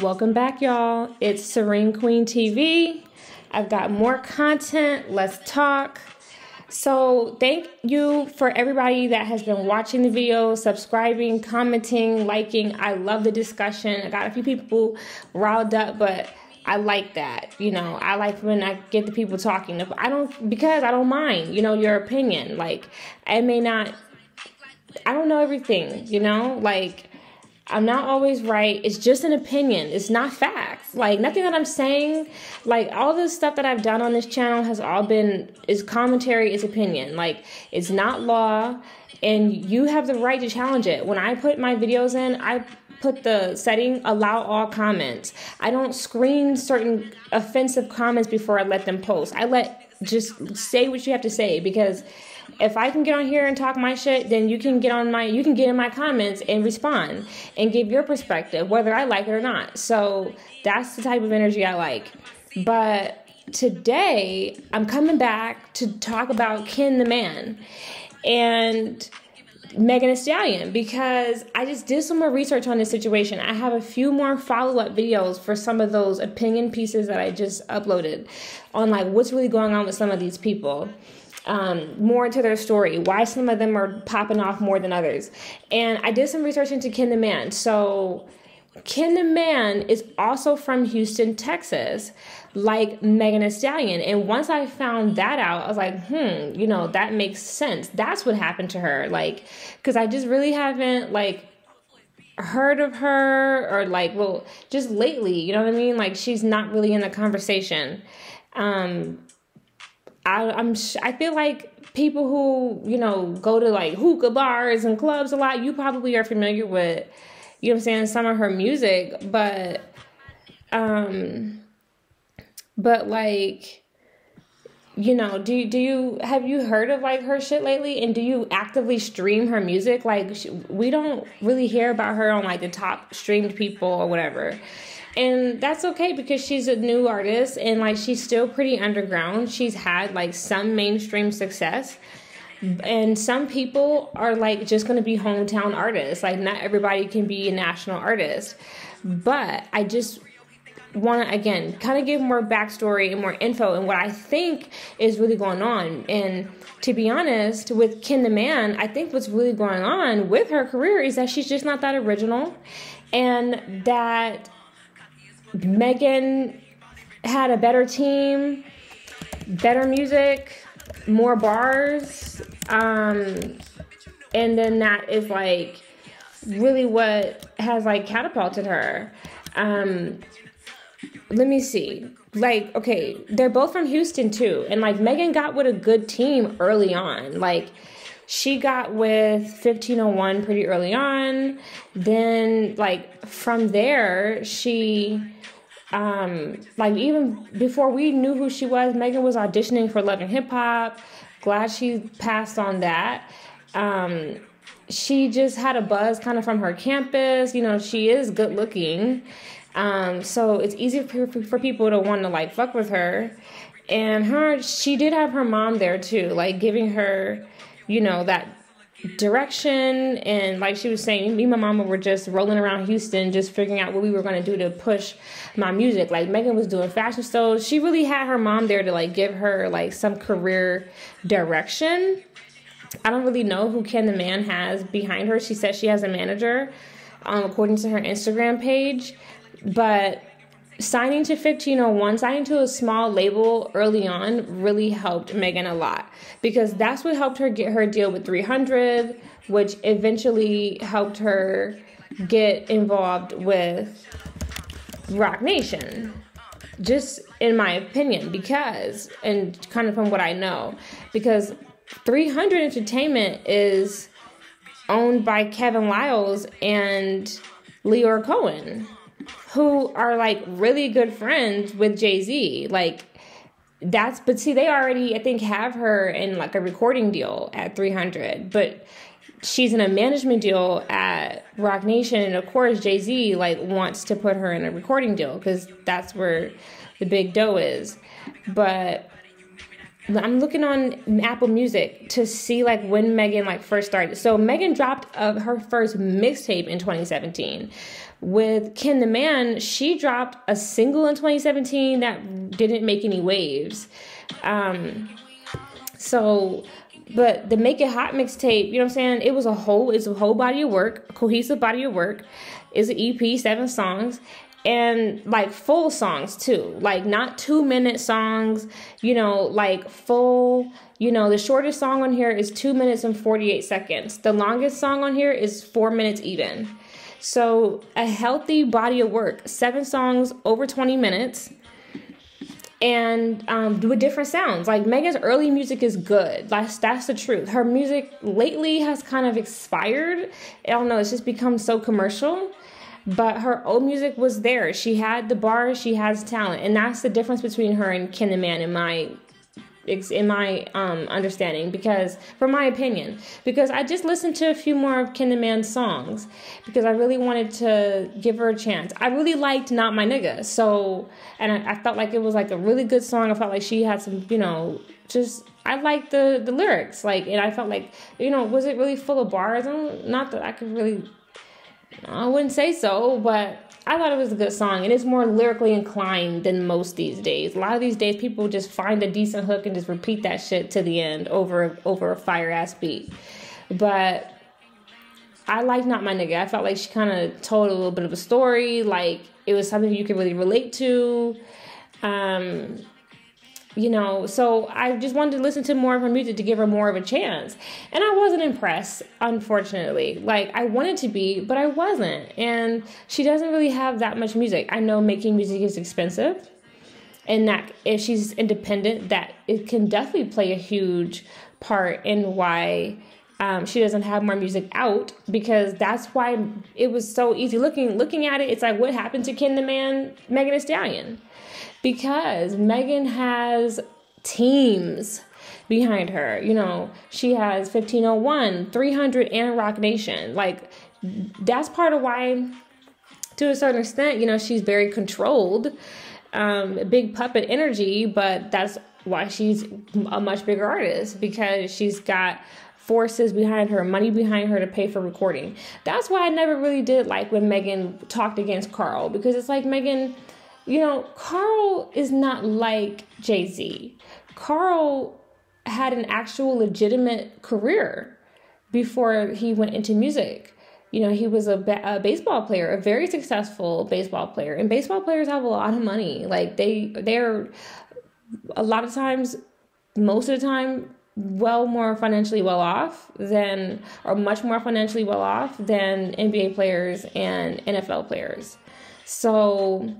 Welcome back, y'all. It's Serene Queen TV. I've got more content. Let's talk. So, thank you for everybody that has been watching the video, subscribing, commenting, liking. I love the discussion. I got a few people riled up, but I like that. You know, I like when I get the people talking. I don't because I don't mind, you know, your opinion. Like I may not I don't know everything, you know? Like I'm not always right. It's just an opinion. It's not facts. Like nothing that I'm saying, like all the stuff that I've done on this channel has all been is commentary, is opinion. Like it's not law and you have the right to challenge it. When I put my videos in, I put the setting allow all comments. I don't screen certain offensive comments before I let them post. I let just say what you have to say because if I can get on here and talk my shit, then you can get on my you can get in my comments and respond and give your perspective, whether I like it or not. So that's the type of energy I like. But today I'm coming back to talk about Ken the Man and Megan Thee Stallion because I just did some more research on this situation. I have a few more follow up videos for some of those opinion pieces that I just uploaded on like what's really going on with some of these people um, more into their story, why some of them are popping off more than others. And I did some research into Ken the Man. So, Ken the Man is also from Houston, Texas, like Megan Thee Stallion. And once I found that out, I was like, hmm, you know, that makes sense. That's what happened to her. Like, because I just really haven't, like, heard of her or like well just lately you know what i mean like she's not really in the conversation um I, I'm I feel like people who you know go to like hookah bars and clubs a lot. You probably are familiar with, you know, I'm saying some of her music, but, um, but like, you know, do do you have you heard of like her shit lately? And do you actively stream her music? Like, we don't really hear about her on like the top streamed people or whatever and that's okay because she's a new artist and like she's still pretty underground. She's had like some mainstream success. And some people are like just going to be hometown artists. Like not everybody can be a national artist. But i just want to again kind of give more backstory and more info and what i think is really going on. And to be honest with ken the man i think what's really going on with her career is that she's just not that original. And that Megan had a better team, better music, more bars. Um, and then that is like really what has like catapulted her. Um, let me see. Like, okay, they're both from Houston too. And like Megan got with a good team early on. Like, she got with 1501 pretty early on. Then, like, from there, she um, like even before we knew who she was, Megan was auditioning for Love and Hip Hop. Glad she passed on that. Um, she just had a buzz kind of from her campus. You know, she is good looking. Um, so it's easy for, for people to want to like fuck with her. And her, she did have her mom there too, like giving her, you know, that direction. And like she was saying me and my mama were just rolling around houston just figuring out what we were going to do to push my music. Like megan was doing fashion shows. She really had her mom there to like give her like some career direction. I don't really know who ken the man has behind her. She says she has a manager um, according to her instagram page. But signing to 1501, signing to a small label early on really helped Megan a lot because that's what helped her get her deal with 300, which eventually helped her get involved with Roc Nation. Just in my opinion, because, and kind of from what I know, because 300 Entertainment is owned by Kevin Liles and Lyor Cohen who are like really good friends with Jay Z. Like, that's, but see, they already, I think, have her in like a recording deal at 300, but she's in a management deal at Roc Nation. And of course, Jay Z like wants to put her in a recording deal because that's where the big dough is. But I'm looking on Apple Music to see like when Megan like first started. So Megan dropped uh, her first mixtape in 2017. With Ken the Man, she dropped a single in 2017 that didn't make any waves. Um, so, but the Make It Hot mixtape, you know what I'm saying? It was a whole, it's a whole body of work, cohesive body of work. It's an EP, seven songs and like full songs too like not two minute songs you know like full you know the shortest song on here is two minutes and 48 seconds the longest song on here is four minutes even so a healthy body of work seven songs over 20 minutes and um, with different sounds. Like Megan's early music is good. That's that's the truth. Her music lately has kind of expired. I don't know. It's just become so commercial but her old music was there. She had the bars, she has talent, and that's the difference between her and Ken the Man in my in my um, understanding. Because for my opinion because i just listened to a few more of the man's songs because i really wanted to give her a chance. I really liked not my nigga so and I, I felt like it was like a really good song. I felt like she had some you know just i liked the the lyrics like and i felt like you know was it really full of bars? Not that i could really I wouldn't say so, but I thought it was a good song, and it's more lyrically inclined than most these days. A lot of these days, people just find a decent hook and just repeat that shit to the end over over a fire ass beat. But I like not my nigga. I felt like she kind of told a little bit of a story, like it was something you could really relate to. Um, you know so i just wanted to listen to more of her music to give her more of a chance. And i wasn't impressed unfortunately. Like i wanted to be but i wasn't. And she doesn't really have that much music. I know making music is expensive and that if she's independent that it can definitely play a huge part in why um, she doesn't have more music out because that's why it was so easy looking looking at it it's like what happened to ken the man megan Thee Stallion because Megan has teams behind her. You know, she has 1501, 300, and Roc Nation. Like, that's part of why, to a certain extent, you know, she's very controlled, um, big puppet energy, but that's why she's a much bigger artist because she's got forces behind her, money behind her to pay for recording. That's why I never really did like when Megan talked against Carl because it's like Megan you know, Carl is not like Jay Z. Carl had an actual legitimate career before he went into music. You know, he was a, ba- a, baseball player, a very successful baseball player, and baseball players have a lot of money. Like they, they're a lot of times, most of the time, well more financially well off than, or much more financially well off than NBA players and NFL players. So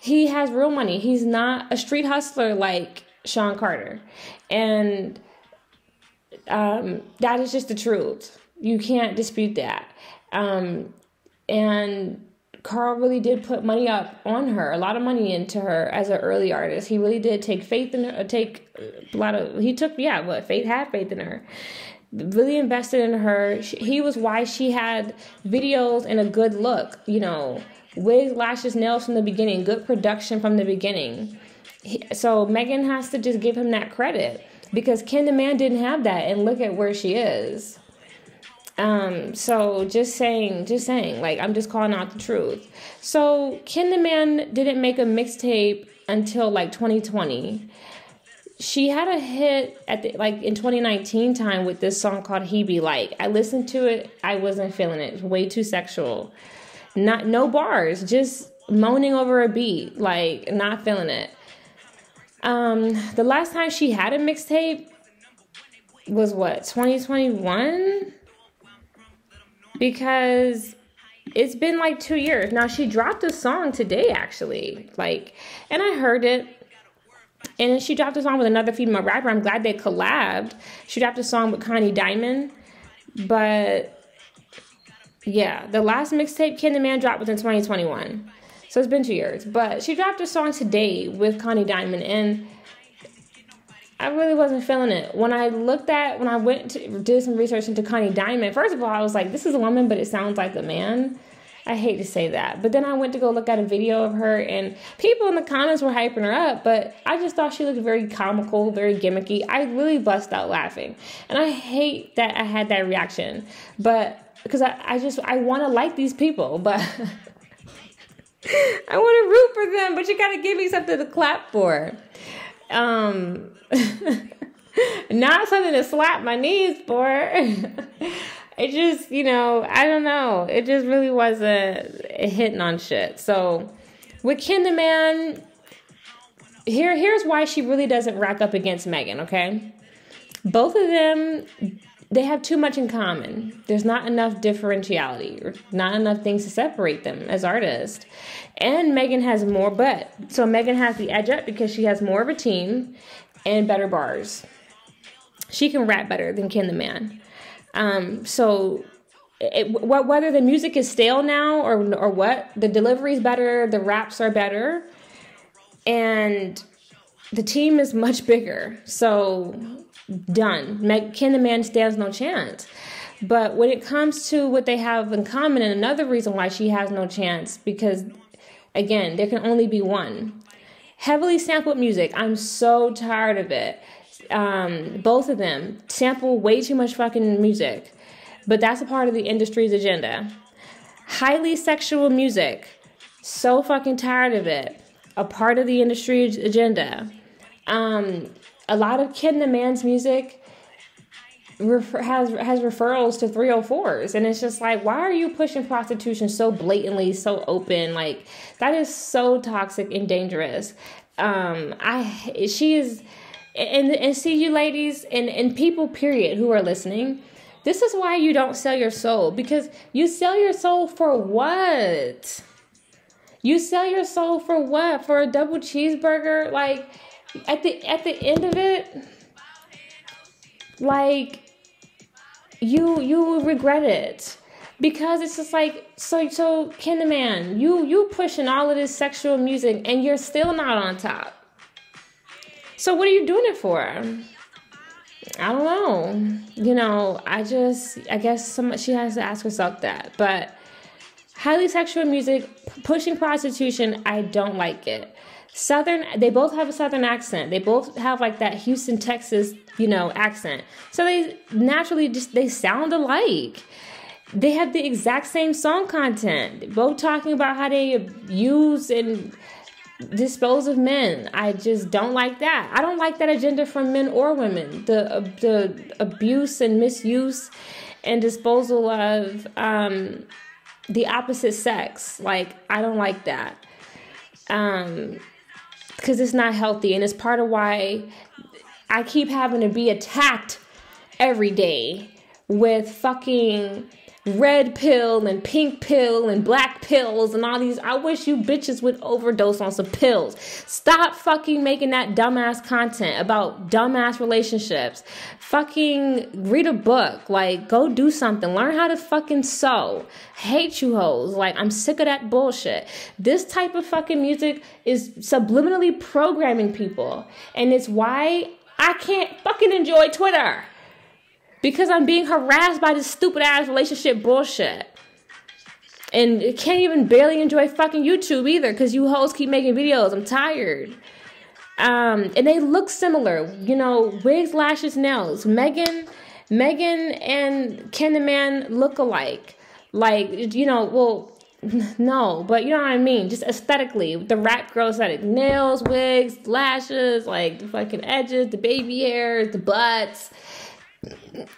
he has real money. He's not a street hustler like Shawn Carter. And um, that is just the truth. You can't dispute that. Um, and Carl really did put money up on her, a lot of money into her as an early artist. He really did take faith in her, uh, take a lot of, he took, yeah, what, faith, had faith in her. Really invested in her. He was why she had videos and a good look, you know wigs, lashes, nails from the beginning, good production from the beginning. He, so Megan has to just give him that credit because Ken the Man didn't have that, and look at where she is. Um, so just saying, just saying, like I'm just calling out the truth. So Ken didn't make a mixtape until like 2020. She had a hit at the, like in 2019 time with this song called He Be Like. I listened to it, I wasn't feeling it. way too sexual. Not no bars, just moaning over a beat, like not feeling it. Um, the last time she had a mixtape was what 2021 because it's been like two years. Now she dropped a song today actually. Like and i heard it. And she dropped a song with another female rapper. I'm glad they collabed. She dropped a song with connie diiamond. But yeah, the last mixtape Ken the Man dropped was in 2021. So it's been two years. But she dropped a song today with Connie Diiamond, and I really wasn't feeling it. When I looked at, when I went to do some research into Connie Diiamond, first of all, I was like, this is a woman, but it sounds like a man. I hate to say that. But then I went to go look at a video of her, and people in the comments were hyping her up, but I just thought she looked very comical, very gimmicky. I really bust out laughing. And I hate that I had that reaction. But because I, I just, I want to like these people, but. I want to root for them, but you got to give me something to clap for. Um, not something to slap my knees for. it just, you know, I don't know. It just really wasn't hitting on shit. So with Ken the Man, here here's why she really doesn't rack up against Megan, okay? Both of them they have too much in common. There's not enough differentiality, not enough things to separate them as artists. And Megan has more, but so Megan has the edge up because she has more of a team and better bars. She can rap better than Ken the Man. Um, so it, whether the music is stale now or or what, the delivery is better, the raps are better, and the team is much bigger. So done. Ken the Man stands no chance. But when it comes to what they have in common, and another reason why she has no chance, because again, there can only be one. Heavily sampled music. I'm so tired of it. Um, both of them sample way too much fucking music, but that's a part of the industry's agenda. Highly sexual music. So fucking tired of it. A part of the industry's agenda. Um, a lot of Ken the Man's music refer- has has referrals to 304s and it's just like why are you pushing prostitution so blatantly so open? Like that is so toxic and dangerous. Um i she is and and see you ladies and and people period who are listening this is why you don't sell your soul because you sell your soul for what? You sell your soul for what? For a double cheeseburger? Like at the at the end of it like you you will regret it because it's just like so so Ken the Man, you you pushing all of this sexual music and you're still not on top. So what are you doing it for? I don't know. You know, I just I guess some she has to ask herself that. But highly sexual music pushing prostitution, I don't like it. Southern, they both have a Southern accent. They both have like that Houston, Texas, you know, accent. So they naturally just, they sound alike. They have the exact same song content, both talking about how they use and dispose of men. I just don't like that. I don't like that agenda from men or women. The uh, the abuse and misuse and disposal of um, the opposite sex. Like I don't like that. Um, because it's not healthy and it's part of why I keep having to be attacked every day with fucking red pill and pink pill and black pills and all these. I wish you bitches would overdose on some pills. Stop fucking making that dumbass content about dumbass relationships. Fucking read a book. Like, go do something. Learn how to fucking sew. Hate you hoes. Like, I'm sick of that bullshit. This type of fucking music is subliminally programming people. And it's why I can't fucking enjoy Twitter because I'm being harassed by this stupid ass relationship bullshit. And can't even barely enjoy fucking YouTube either because you hoes keep making videos. I'm tired. Um, and they look similar, you know, wigs, lashes, nails. Megan, Megan and Ken the Man look alike. Like, you know, well, no, but you know what I mean? Just aesthetically, the rap girl aesthetic. Nails, wigs, lashes, like the fucking edges, the baby hairs, the butts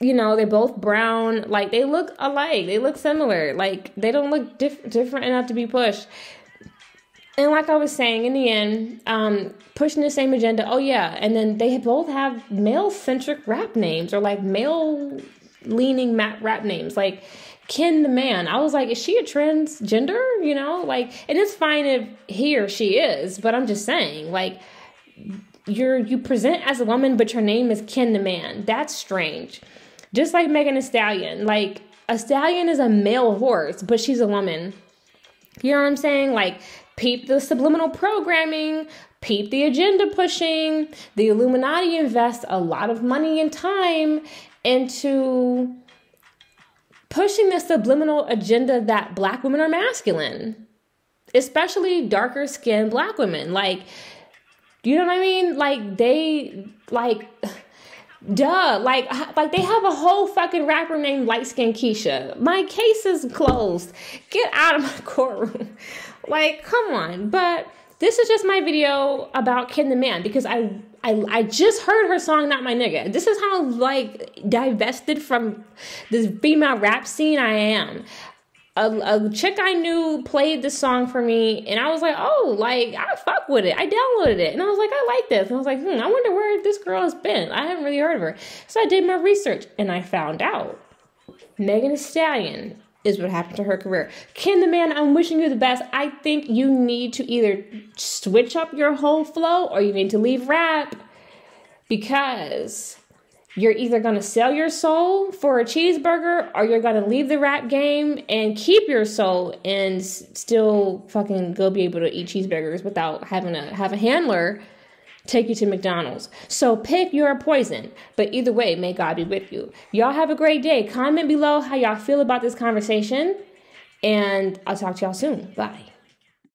you know, they're both brown. Like they look alike. They look similar. Like they don't look diff- different enough to be pushed. And like I was saying, in the end, um, pushing the same agenda. Oh yeah, and then they both have male centric rap names or like male leaning rap names. Like Ken the Man. I was like, is she a transgender? You know, like, and it's fine if he or she is, but I'm just saying, like you're you present as a woman, but your name is Ken the Man. That's strange. Just like Megan Thee Stallion. Like a stallion is a male horse, but she's a woman. You know what I'm saying? Like peep the subliminal programming, peep the agenda pushing. The Illuminati invest a lot of money and time into pushing the subliminal agenda that black women are masculine, especially darker skinned black women. Like, you know what I mean? Like, they, like, duh. Like, like they have a whole fucking rapper named Light Skin Keisha. My case is closed. Get out of my courtroom. like, come on. But this is just my video about Ken the Man because I I, I just heard her song Not My Nigga. This is how like divested from this female rap scene I am. A, a chick I knew played the song for me, and I was like, oh, like I fuck with it. I downloaded it, and I was like, I like this. And I was like, hmm, I wonder where this girl has been. I haven't really heard of her, so I did my research, and I found out Megan Thee Stallion is what happened to her career. Ken the Man, I'm wishing you the best. I think you need to either switch up your whole flow or you need to leave rap because you're either going to sell your soul for a cheeseburger or you're going to leave the rap game and keep your soul and still fucking go be able to eat cheeseburgers without having to have a handler take you to McDonald's. So pick your poison. But either way, may God be with you. Y'all have a great day. Comment below how y'all feel about this conversation. And I'll talk to y'all soon. Bye.